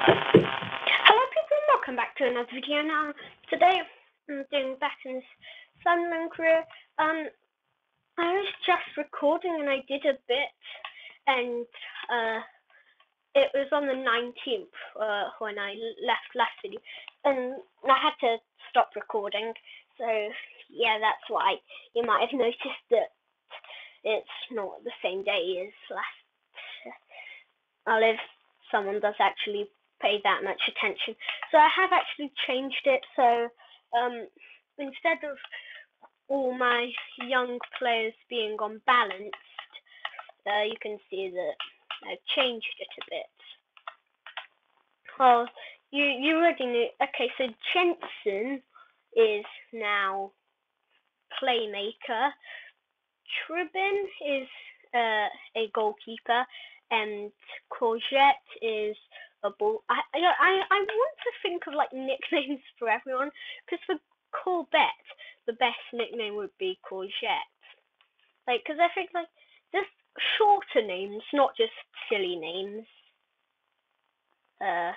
Hello people and welcome back to another video now. Today I'm doing Batten's Sunderland career. Um I was just recording and I did a bit and uh it was on the 19th uh, when I left last video and I had to stop recording so yeah that's why you might have noticed that it's not the same day as last I'll if someone does actually pay that much attention. So I have actually changed it so um, instead of all my young players being unbalanced, uh, you can see that I've changed it a bit. Well, you you already knew. Okay, so Jensen is now playmaker. Trubin is uh, a goalkeeper, and Courgette is ball. I, I, I want to think of like nicknames for everyone because for Corbett, the best nickname would be Courgette. Like, because I think like just shorter names, not just silly names. Uh,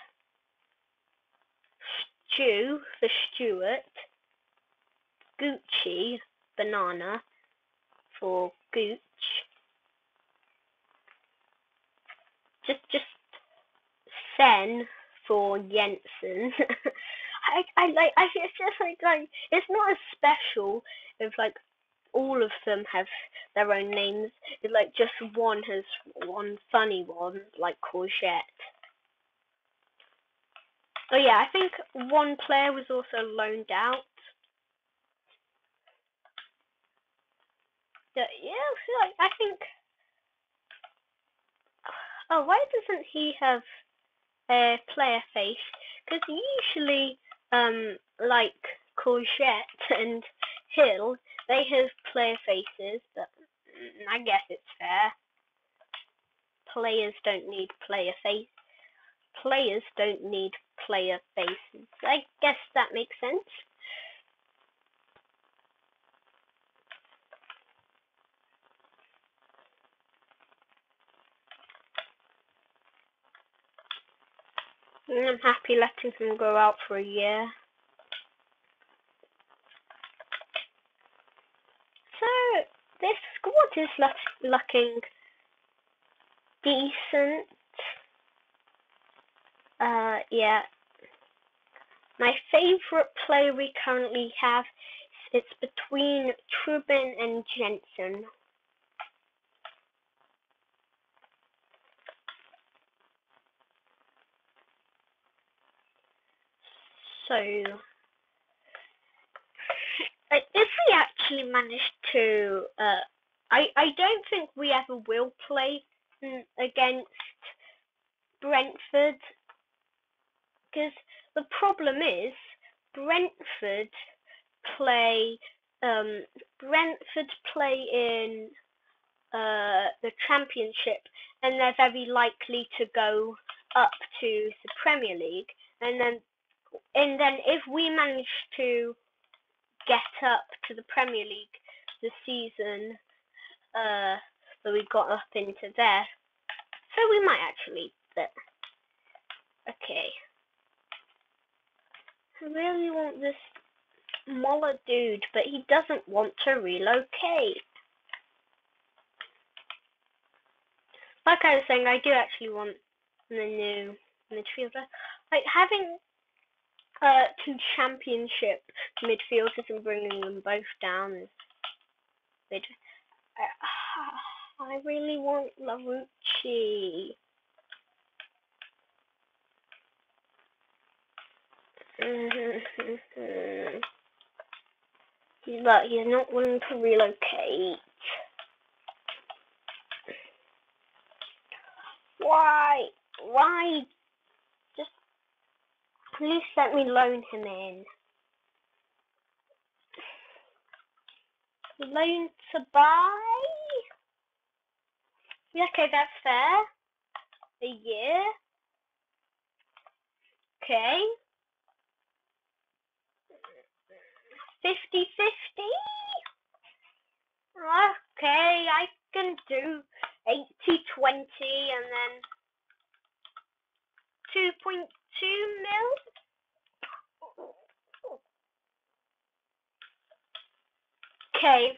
Stew for Stuart. Gucci, banana for Gooch. Just, just Sen for Jensen. I, I like, I, it's just like, like, it's not as special if like all of them have their own names. It's like just one has one funny one, like Courgette. Oh yeah, I think one player was also loaned out. Yeah, I think. Oh, why doesn't he have a player face because usually um like Courgette and Hill they have player faces but I guess it's fair. Players don't need player face players don't need player faces. I guess that makes sense I'm happy letting him go out for a year. So, this squad is look looking decent. Uh, yeah. My favourite player we currently have, it's between Trubin and Jensen. So, if we actually manage to, uh, I I don't think we ever will play against Brentford. Because the problem is Brentford play um, Brentford play in uh, the Championship and they're very likely to go up to the Premier League and then and then if we manage to get up to the Premier League the season uh, that we got up into there, so we might actually. But okay, I really want this Muller dude, but he doesn't want to relocate. Like I was saying, I do actually want the new midfielder. Like having uh, to championship midfielders and bringing them both down is bit. I, really want Larouci. but he's not willing to relocate. Why? Why Please let me loan him in. Loan to buy? Yeah, okay, that's fair. A year. Okay. 50 50? Okay, I can do 80 20 and then 2.2 okay.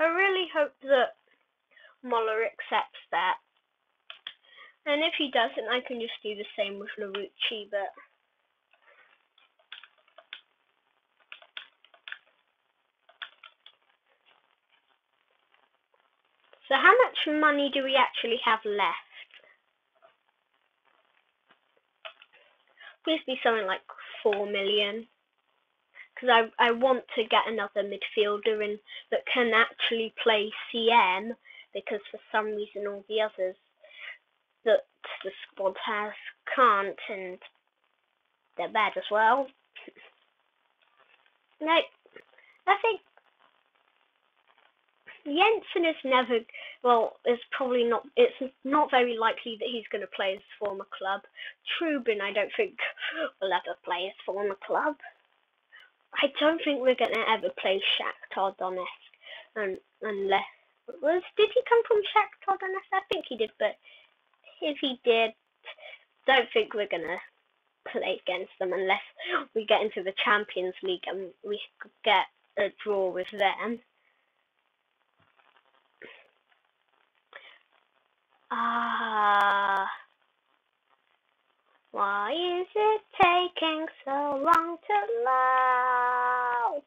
I really hope that Muller accepts that. And if he doesn't, I can just do the same with Larouci, but... So how much money do we actually have left? Please be something like 4 million. Because I, I want to get another midfielder in that can actually play CM because for some reason all the others that the squad has can't and they're bad as well. no, I think Jensen is never well. It's probably not. It's not very likely that he's going to play his former club. Trubin, I don't think will ever play his former club. I don't think we're going to ever play Shakhtar Donetsk, unless was did he come from Shakhtar Donetsk? I think he did, but if he did, don't think we're gonna play against them unless we get into the Champions League and we get a draw with them. Ah. Why is it taking so long to load?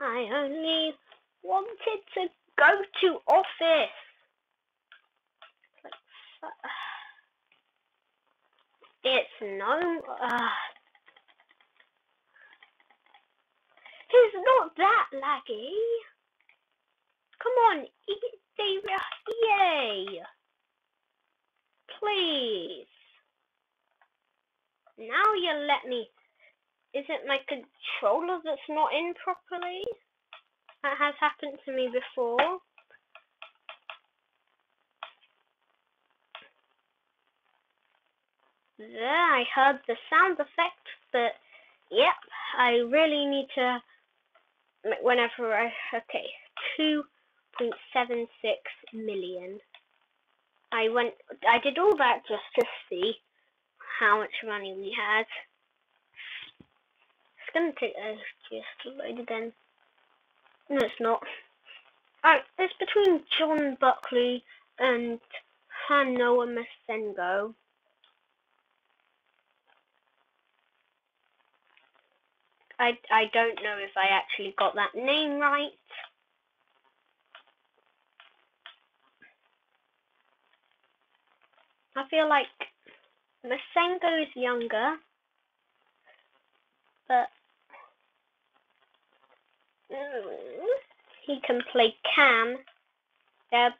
I only wanted to go to office. It's no. Uh, it's not that laggy. Come on, Yay! Please. Now you let me. Is it my controller that's not in properly? That has happened to me before. There, I heard the sound effect, but yep, I really need to, whenever I, okay, 2.76 million. I went, I did all that just to see how much money we had. It's gonna take us just to load it in. No, it's not. Alright, it's between John Buckley and Han-Noah Massengo. I, I don't know if I actually got that name right. I feel like Massengo is younger, but mm, he can play Cam. They're,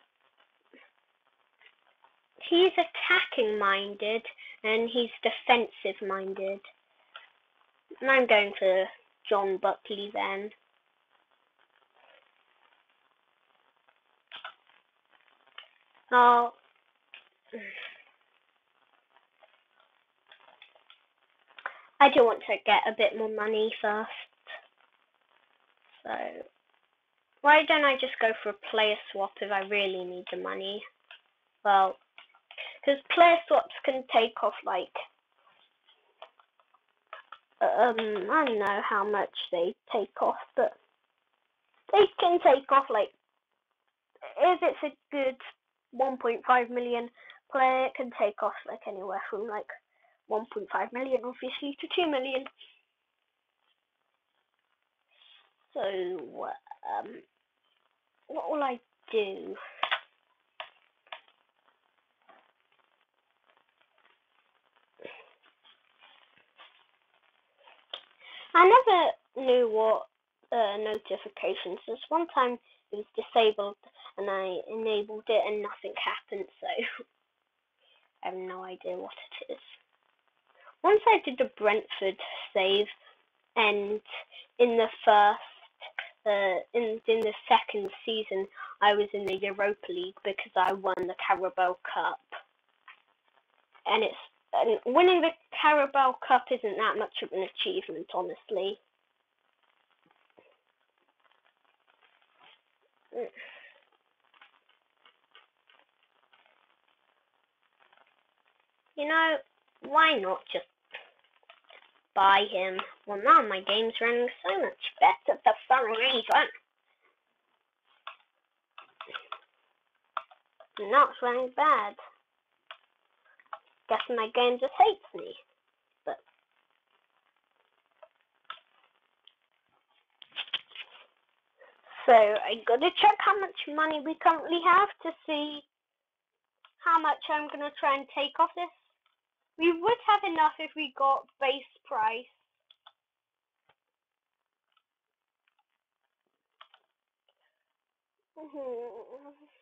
he's attacking minded and he's defensive minded. And I'm going for John Buckley then. Oh. I do want to get a bit more money first. So, why don't I just go for a player swap if I really need the money? Well, because player swaps can take off like, um, I don't know how much they take off, but they can take off like, if it's a good 1.5 million player, it can take off like anywhere from like 1.5 million obviously to 2 million. So, um, what will I do? I never knew what uh, notifications was. One time it was disabled and I enabled it and nothing happened, so I have no idea what it is. Once I did the Brentford save, and in the first uh, in in the second season, I was in the Europa League because I won the Carabao Cup, and it's and winning the Carabao Cup isn't that much of an achievement, honestly. You know, why not just buy him? Well, now my game's running so much better for some reason. Not running bad. guess my game just hates me. But so I gotta check how much money we currently have to see how much I'm gonna try and take off this. We would have enough if we got base price. Mm-hmm.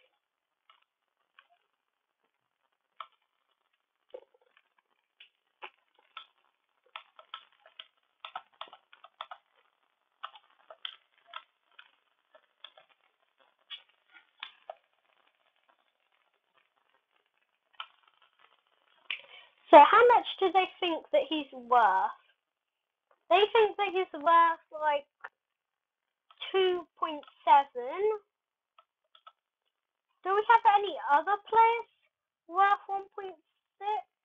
So how much do they think that he's worth? They think that he's worth like 2.7. Do we have any other players worth 1.6?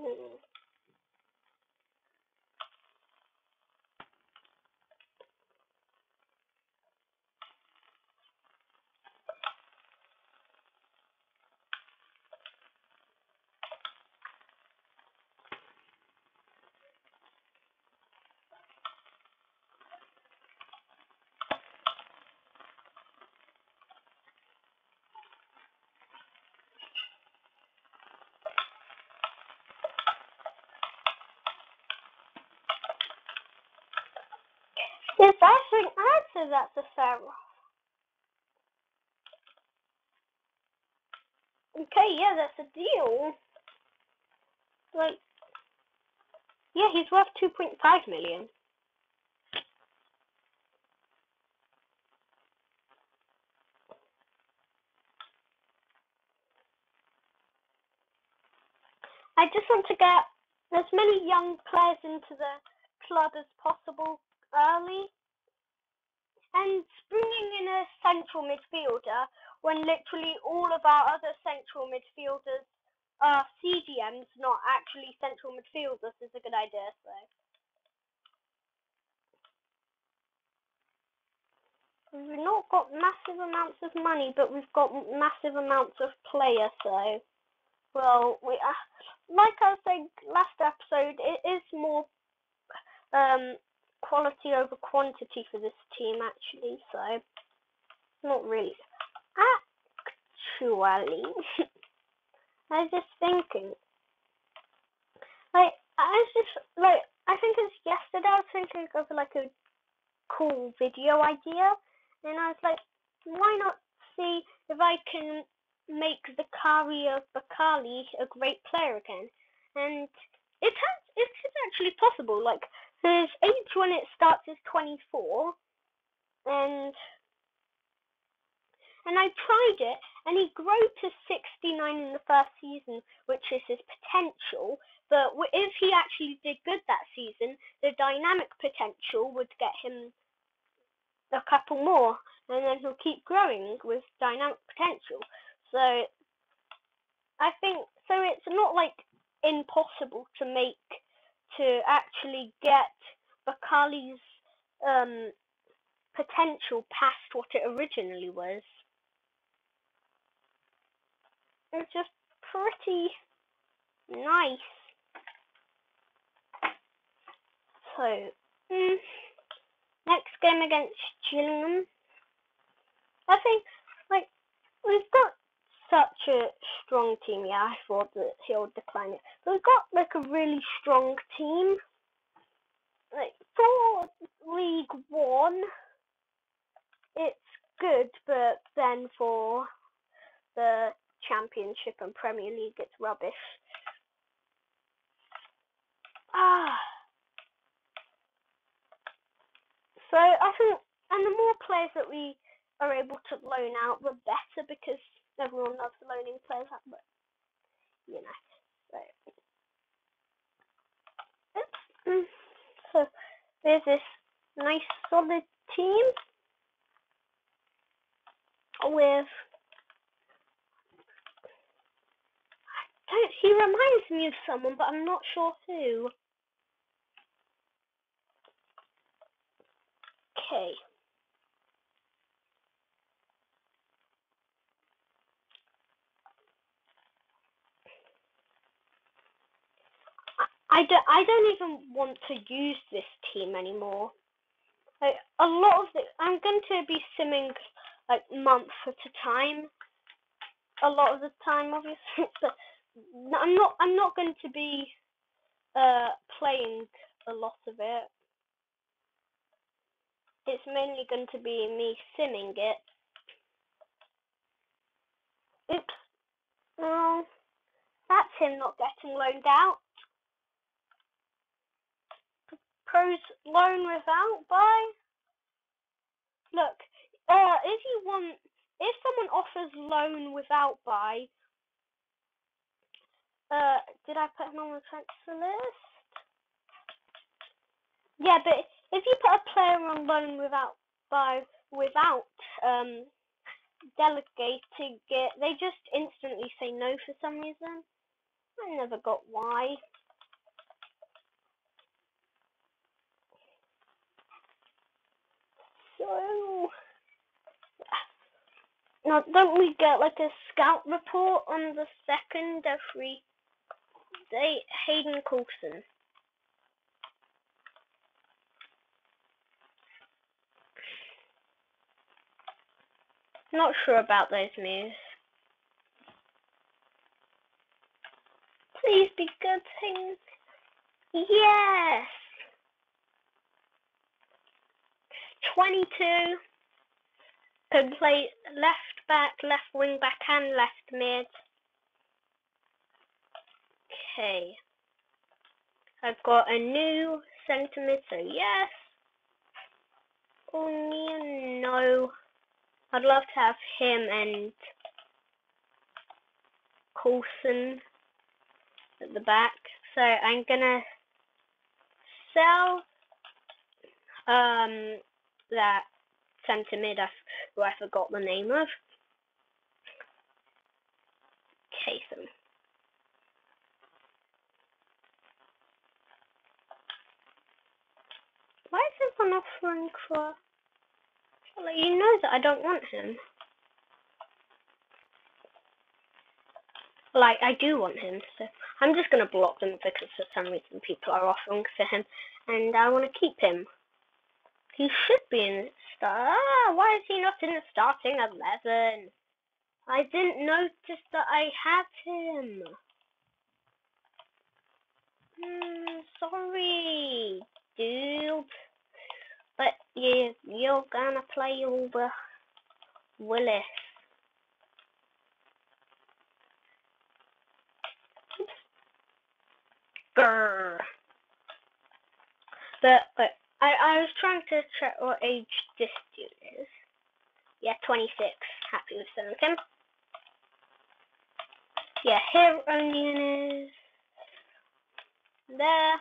Hmm. Yes, I think I'd say that's a fair Okay, yeah, that's a deal. Like, yeah, he's worth 2.5 million. I just want to get as many young players into the club as possible early. And bringing in a central midfielder when literally all of our other central midfielders are CDMs, not actually central midfielders, is a good idea. So. We've not got massive amounts of money, but we've got massive amounts of players. So, well, we uh, like I was saying last episode, it is more um, quality over quantity for this team actually, so not really. Actually, I was just thinking, like, I was just, like, I think it was yesterday I was thinking of like a cool video idea, and I was like, why not see if I can make the Zakaria Bakkali a great player again? And it has, it is actually possible, like, age when it starts is 24, and and I tried it, and he grew to 69 in the first season, which is his potential. But if he actually did good that season, the dynamic potential would get him a couple more, and then he'll keep growing with dynamic potential. So I think so. It's not like impossible to make to actually get Bakkali's um, potential past what it originally was. It's just pretty nice. So, mm, next game against Gillingham. I think, like, we've got such a strong team. Yeah, I thought that he'll decline it. But we've got like a really strong team. Like for League One, it's good, but then for the Championship and Premier League, it's rubbish. Ah. So I think, and the more players that we are able to loan out, the better because everyone loves loaning players out, but you know. Mm, so there's this nice solid team with he reminds me of someone, but I'm not sure who. Okay. I don't, even want to use this team anymore. Like a lot of the, I'm going to be simming like months at a time. A lot of the time, obviously, but I'm not. I'm not going to be uh, playing a lot of it. It's mainly going to be me simming it. Oops. Well, that's him not getting loaned out. Pros loan without buy. Look, uh, if you want, if someone offers loan without buy, uh, did I put him on the transfer list? Yeah, but if you put a player on loan without buy without um delegating it, they just instantly say no for some reason. I never got why. So, now don't we get like a scout report on the second every day? Hayden Coulson. Not sure about those moves. Please be good things. Yes! 22 can play left back, left wing back, and left mid. Okay. I've got a new centre so yes. Only no. I'd love to have him and Coulson at the back. So I'm gonna sell um that centre mid who I forgot the name of. Kasem. Why is everyone offering for? Well, you know that I don't want him. Like, I do want him, so I'm just going to block them because for some reason people are offering for him, and I want to keep him. He should be in the start. Ah, why is he not in the starting 11? I didn't notice that I had him. Hmm, sorry, dude. But you, you're gonna play over Willis. But, but I, I was trying to check what age this dude is. Yeah, 26. Happy with selling him. Yeah, here onion is there.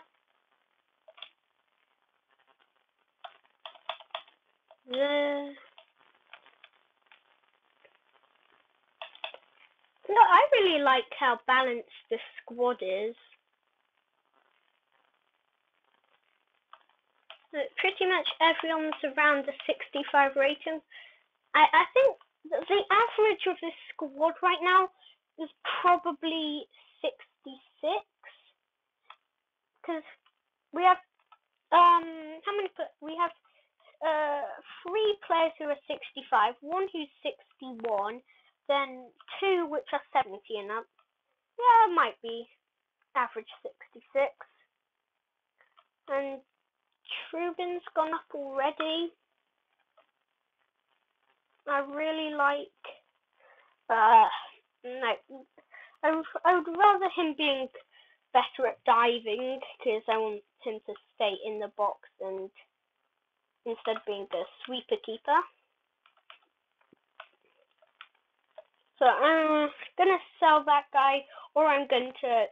There. No, I really like how balanced the squad is. Pretty much everyone's around the 65 rating. I, I think the average of this squad right now is probably 66 because we have um how many we have uh three players who are 65 one who's 61 then two which are 70 and up. Yeah it might be average 66 and Trubin's gone up already. I really like. Uh, no, I would, I would rather him being better at diving because I want him to stay in the box and instead being the sweeper keeper. So I'm gonna sell that guy, or I'm going to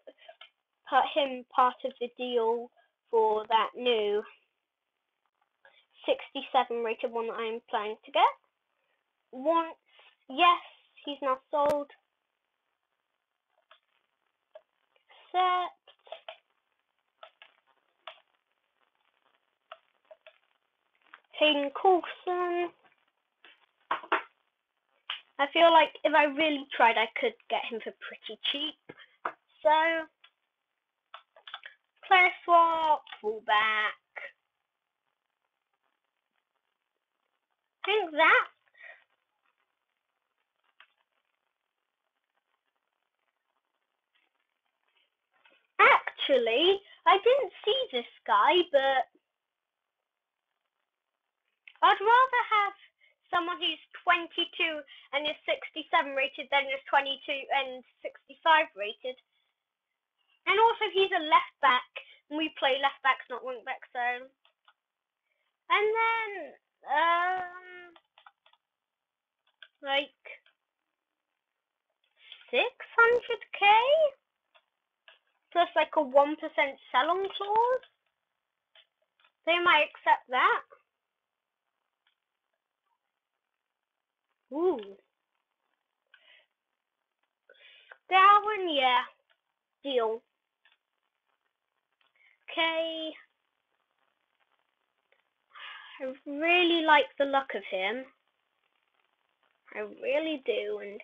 put him part of the deal for that new 67 rated one that I'm planning to get. Once, yes, he's now sold. accept. Hayden Coulson. I feel like if I really tried, I could get him for pretty cheap. So, player swap, fullback. Think that. Actually, I didn't see this guy, but I'd rather have someone who's 22 and is 67 rated than is 22 and 65 rated. And also he's a left back, and we play left backs, not wing backs, so. And then, um, like 600k plus like a 1% sell-on clause. They might accept that. Ooh. Scowen, yeah. Deal. Okay. I really like the look of him. I really do, and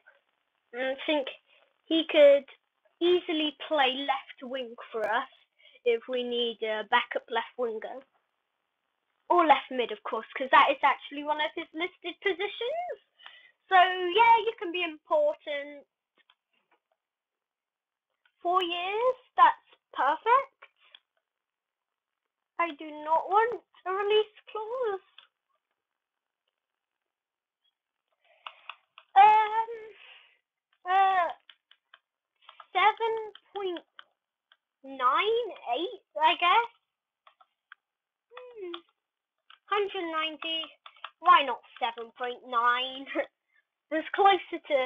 I think he could easily play left wing for us if we need a backup left winger. Or left mid, of course, because that is actually one of his listed positions. So yeah, you can be important. Four years, that's perfect. I do not want a release clause. Um, uh, seven point nine eight, I guess. Hmm. 190. Why not 7.9? It's closer to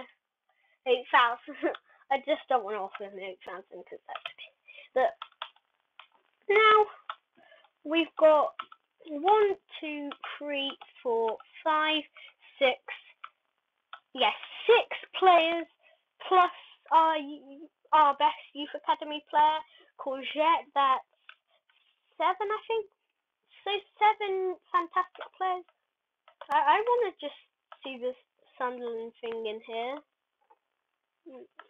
8,000. I just don't want to offer him 8,000 because that's a But now we've got one, two, three, four, five, six. Yes, six players plus our our best youth academy player, Courgette. That's seven, I think. So seven fantastic players. I, I want to just see this Sunderland thing in here.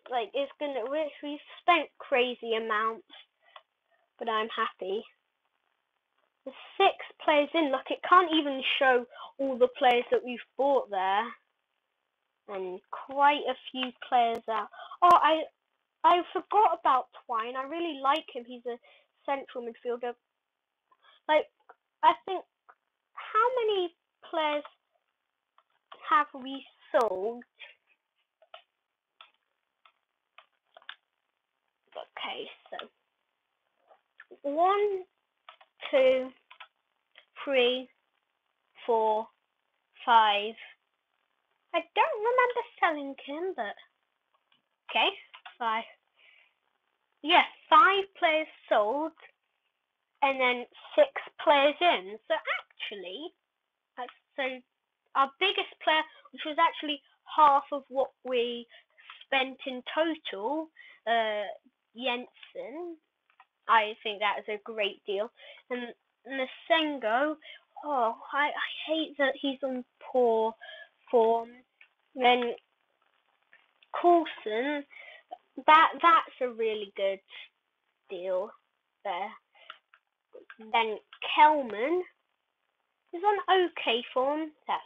Like it's gonna we we've spent crazy amounts, but I'm happy. The six players in, look, it can't even show all the players that we've bought there, and quite a few players out. Oh, I I forgot about Twine. I really like him. He's a central midfielder. Like I think, how many players have we sold. Okay, so one, two, three, four, five. I don't remember selling him, but okay, five. Yes, yeah, five players sold, and then six players in. So actually, so our biggest player, which was actually half of what we spent in total, uh, Jensen. I think that is a great deal. And Massengo, oh, I, I hate that he's on poor form. Then Coulson, that that's a really good deal there. Then Kelman is on okay form. That's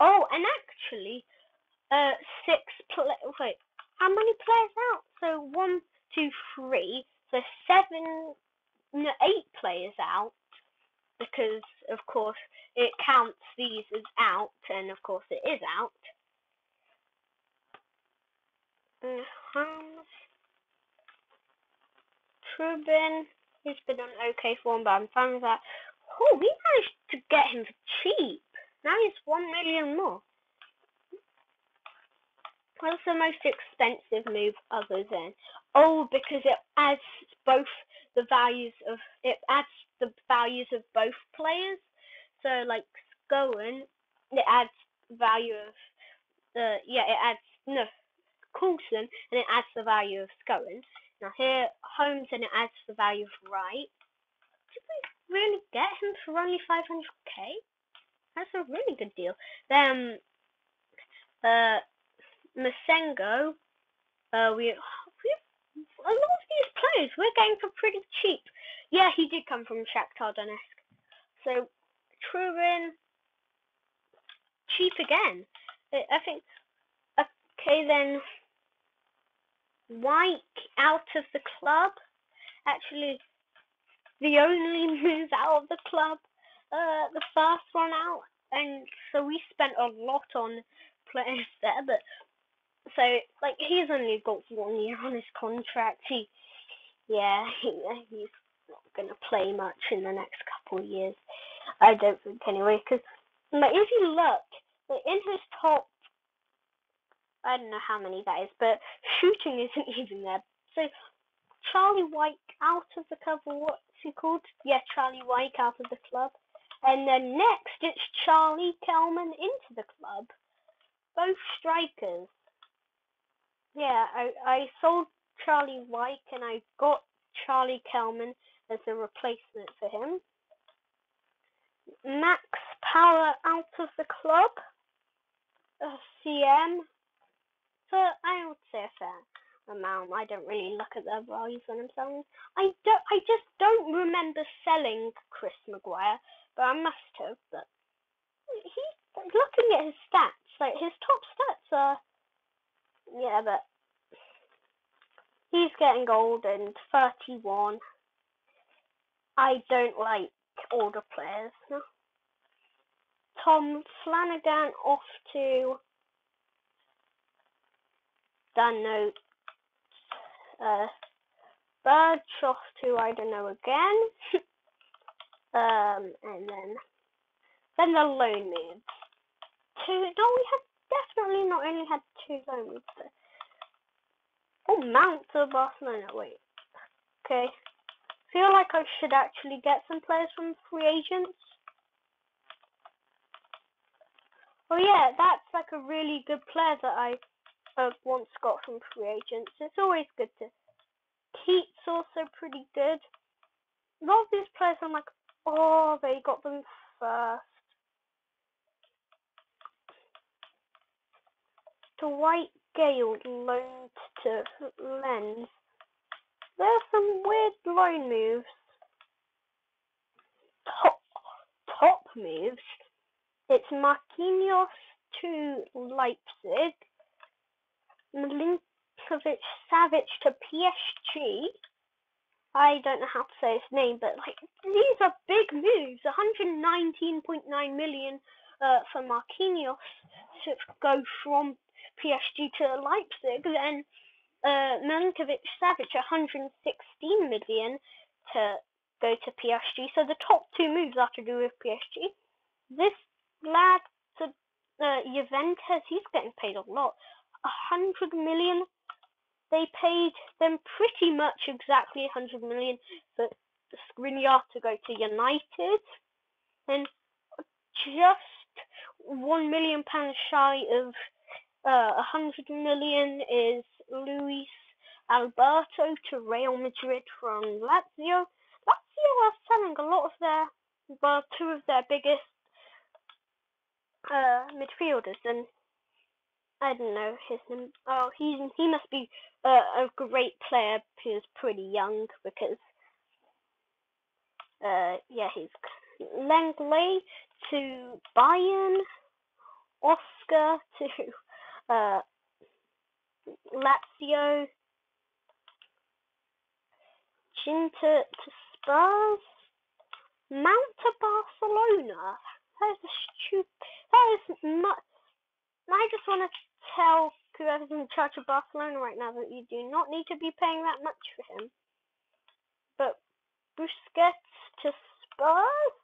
Oh, and actually, uh, six play. Wait, how many players out? So one, two, three. So seven, no, eight players out because, of course, it counts these as out, and of course, it is out. Uh, Trubin, he's been on okay form, but I'm fine with that. Oh, we managed to get him for cheap. Now he's one million more. What's the most expensive move other than? Oh, because it adds both the values of it adds the values of both players. So like Scowen, it adds value of the yeah it adds no Coulson, and it adds the value of Scowen. Now here, Holmes, and it adds the value of Wright. Did we really get him for only 500k? That's a really good deal. Then, uh, Massengo, uh, we, we a lot of these players we're getting for pretty cheap. Yeah, he did come from Shakhtar Donetsk. So, Trubin, cheap again. I think, okay then, White out of the club. Actually, the only move out of the club, uh, the first one out. And so we spent a lot on players there, but so like he's only got one year on his contract. He, yeah, he, he's not gonna play much in the next couple of years. I don't think anyway. Because like if you look, like, in his top, I don't know how many that is, but shooting isn't even there. So Charlie Wyke out of the cover. What's he called? Yeah, Charlie Wyke out of the club. And then next, it's Charlie Kelman into the club. Both strikers yeah, I, I sold Charlie Wyke and I got Charlie Kelman as a replacement for him. Max Power out of the club. Uh, CM. So I would say a fair amount. I don't really look at their values when I'm selling. I don't. I just don't remember selling Chris Maguire, but I must have. But he, looking at his stats, like his top stats are yeah, but he's getting old and 31. I don't like older players. No. Tom Flanagan off to Dan note. Uh, Birch off to I don't know again. um, and then then the loan moves. Two. No, we have definitely not only had two loans. But... Oh, Mount to Barcelona. Wait. Okay. Feel like I should actually get some players from free agents. Oh yeah, that's like a really good player that I uh, once got from free agents. It's always good to. Keats also pretty good. A lot of these players, I'm like, oh, they got them first. Dwight Gayle loaned to Lens. There are some weird line moves. Top, top moves. It's Marquinhos to Leipzig. Milinkovic Savic to PSG. I don't know how to say his name, but like these are big moves. 119.9 million uh, for Marquinhos to go from PSG to Leipzig, then uh, Milinkovic Savic 116 million to go to PSG. So the top two moves are to do with PSG. This lad to uh, Juventus, he's getting paid a lot. A hundred million. They paid them pretty much exactly a hundred million for Skriniar to go to United, and just one million pounds shy of uh, 100 million is Luis Alberto to Real Madrid from Lazio. Lazio are selling a lot of their, well, two of their biggest uh, midfielders, and I don't know his name. Oh, he he must be uh, a great player. He's pretty young because, uh, yeah, he's Lenglet to Bayern, Oscar to uh, Lazio, Ginter to Spurs, Mount to Barcelona. That is a stupid. That is not. I just want to tell whoever's in charge of Barcelona right now that you do not need to be paying that much for him. But Busquets to Spurs.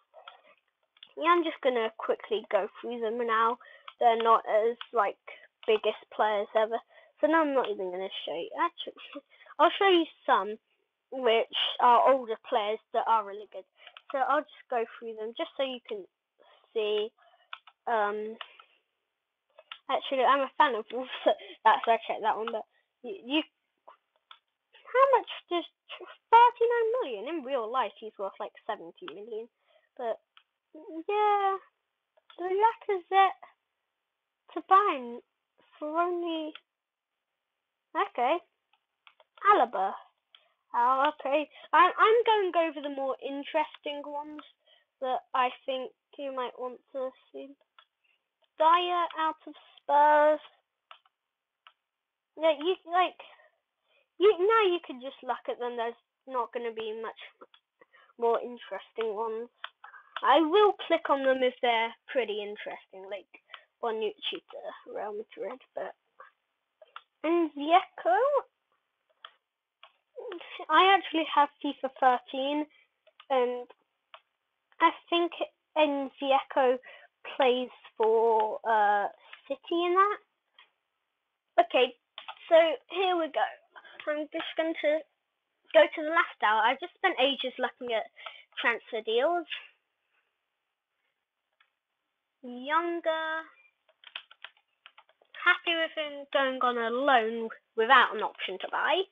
Yeah, I'm just gonna quickly go through them now. They're not as like biggest players ever. So now I'm not even going to show you. Actually, I'll show you some which are older players that are really good. So I'll just go through them just so you can see. Um, Actually, I'm a fan of Wolves, so that's why I checked that one. But you, you how much does 39 million in real life? He's worth like 70 million. But yeah, the Lacazette to buy for only okay. Alaba. Oh, okay. I'm I'm going over the more interesting ones that I think you might want to see. Dier out of Spurs. Yeah, you like you now you can just look at them. There's not going to be much more interesting ones. I will click on them if they're pretty interesting, like Bonucci to Real Madrid, but and Ziyech. I actually have FIFA 13, and I think Nzieko plays for uh, City in that. Okay, so here we go. I'm just going to go to the last hour. I've just spent ages looking at transfer deals. Younger. Happy with him going on a loan without an option to buy.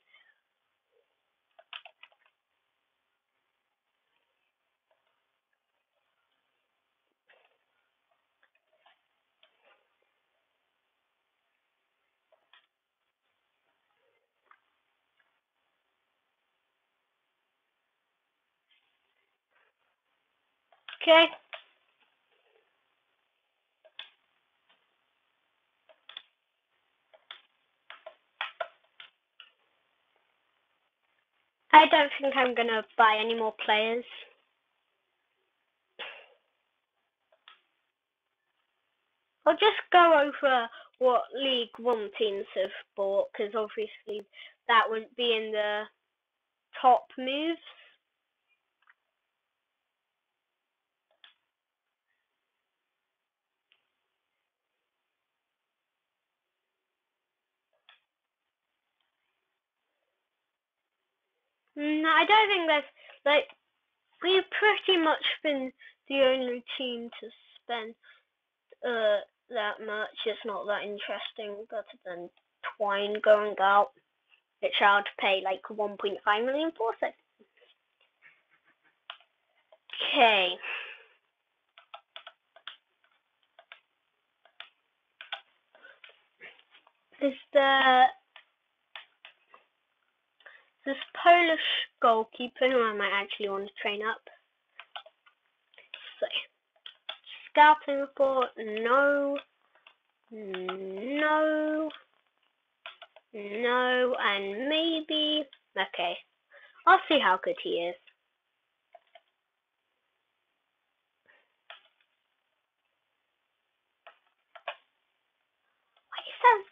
Okay. I don't think I'm going to buy any more players. I'll just go over what League One teams have bought because obviously that wouldn't be in the top moves. No, I don't think there's like we've pretty much been the only team to spend uh that much. It's not that interesting, better than Twine going out, which I to pay like 1.5 million for. So. Okay. Is the this Polish goalkeeper who I might actually want to train up. So, scouting report, no, no, no, and maybe, okay, I'll see how good he is.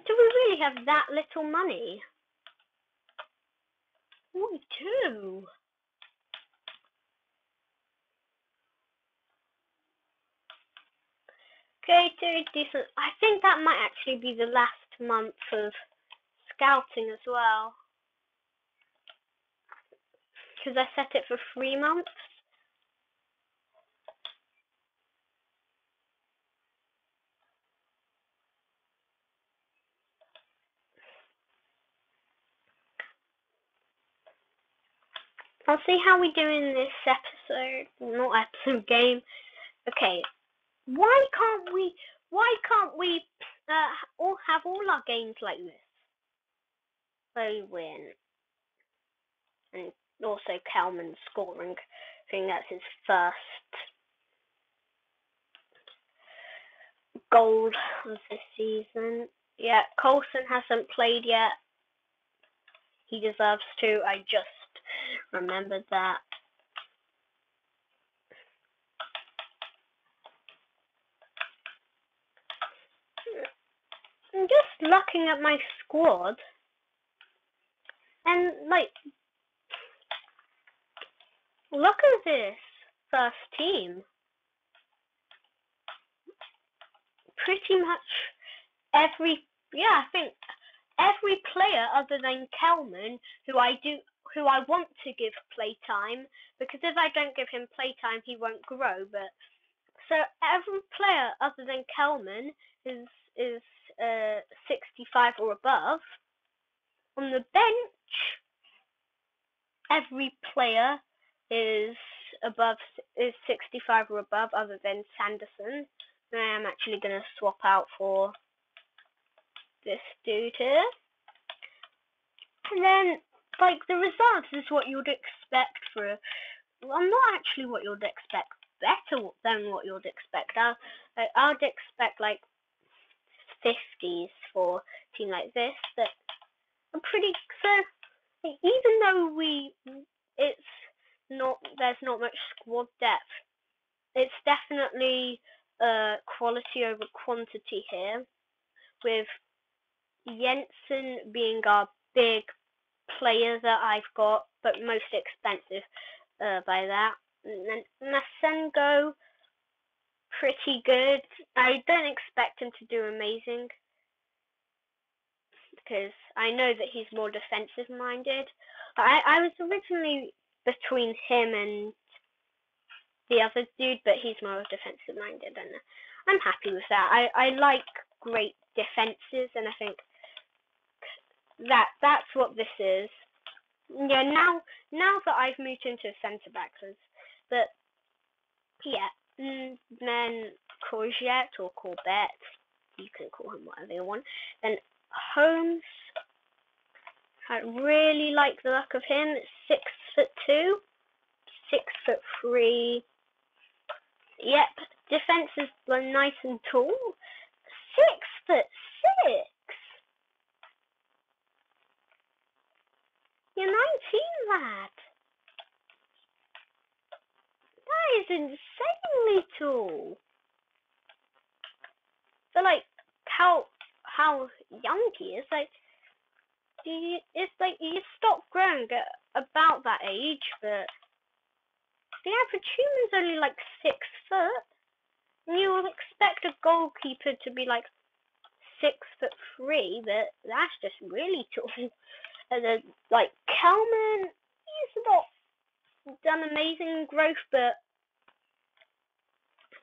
Do we really have that little money? We do. Okay, very decent. I think that might actually be the last month of scouting as well. Because I set it for three months. I'll see how we do in this episode, not episode game. Okay, why can't we? Why can't we uh, all have all our games like this? They win, and also Kelman scoring. I think that's his first goal of the season. Yeah, Colson hasn't played yet. He deserves to. I just Remember that. I'm just looking at my squad and like look at this first team. Pretty much every yeah, I think every player other than Kelman, who I do who I want to give playtime because if I don't give him playtime, he won't grow. But so every player other than Kelman is is uh, 65 or above. On the bench, every player is above is 65 or above, other than Sanderson. I am actually going to swap out for this dude here. And then, like, the results is what you'd expect for, well, not actually what you'd expect, better than what you'd expect. I, I'd expect, like, 50s for a team like this, but I'm pretty, so, even though we, it's not, there's not much squad depth, it's definitely uh, quality over quantity here, with Jensen being our big player that I've got, but most expensive uh, by that. And then Massengo, pretty good. I don't expect him to do amazing because I know that he's more defensive minded. I, I was originally between him and the other dude, but he's more defensive minded, and I'm happy with that. I, I like great defenses, and I think that that's what this is. Yeah, now now that I've moved into centre backs, but yeah, mm, then Courgette or Corbett, you can call him whatever you want. Then Holmes, I really like the look of him. Six foot two, six foot three. Yep, defense is nice and tall. Six foot six. You're 19, lad. That is insanely tall. So, like, how how young he is, like, you, it's like you stop growing at about that age, but the average human's only like six foot. And you would expect a goalkeeper to be like six foot three, but that's just really tall. And then, like, Kelman, he's not done amazing growth, but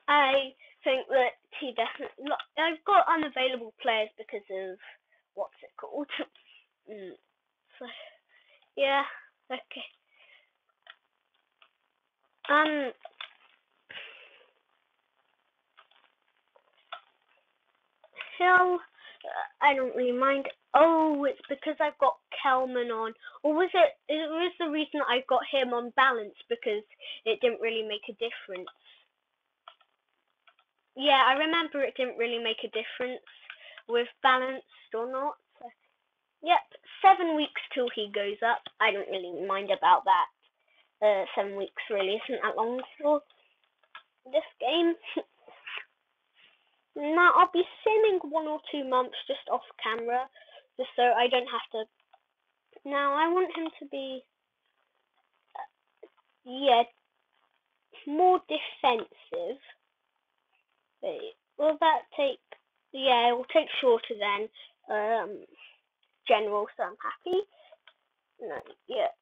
I think that he definitely. I've got unavailable players because of what's it called? mm, so, yeah, okay. Um, Hill, uh, I don't really mind. Oh, it's because I've got Kelman on. Or was it, it was the reason I got him on balance because it didn't really make a difference. Yeah, I remember it didn't really make a difference with balanced or not. Yep, seven weeks till he goes up. I don't really mind about that. Uh, seven weeks really isn't that long for this game. now I'll be simming one or two months just off camera, just so I don't have to. Now I want him to be, uh, yeah, more defensive. Will that take? Yeah, it will take shorter then. Um, general, so I'm happy. No, yeah.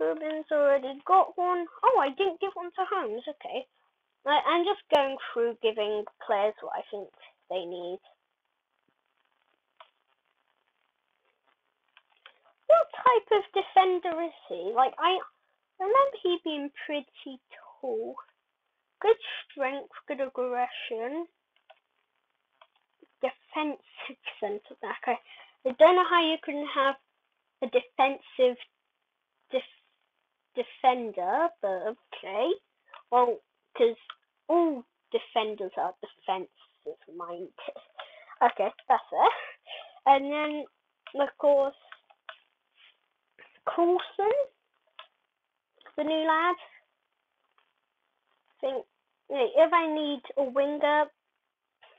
Trubin's already got one. Oh, I didn't give one to Holmes. Okay. I, I'm just going through giving players what I think they need. What type of defender is he? Like, I remember he being pretty tall. Good strength, good aggression. Defensive centre back. I, I don't know how you can have a defensive def defender, but okay. Well, because all defenders are defensive minded. Okay, that's it. And then, of course, Coulson, the new lad. I think if I need a winger,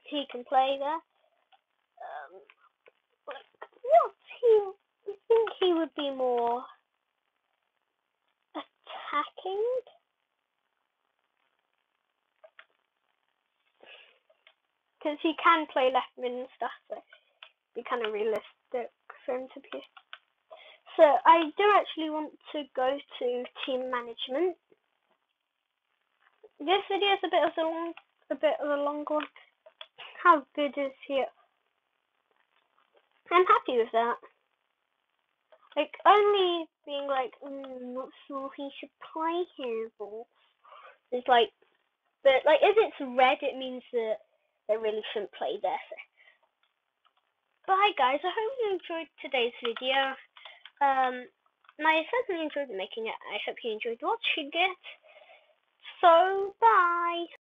he can play there. Um, what team? I think he would be more attacking. Because he can play left mid and stuff, so it'd be kind of realistic for him to be. So I do actually want to go to team management. This video is a bit of a long, a bit of a long one. How good is he? I'm happy with that. Like, only being like, mm, not sure he should play here, boss. It's like, but like, if it's red, it means that they really shouldn't play this. Bye guys, I hope you enjoyed today's video. Um, I certainly enjoyed making it. I hope you enjoyed watching it. So, bye!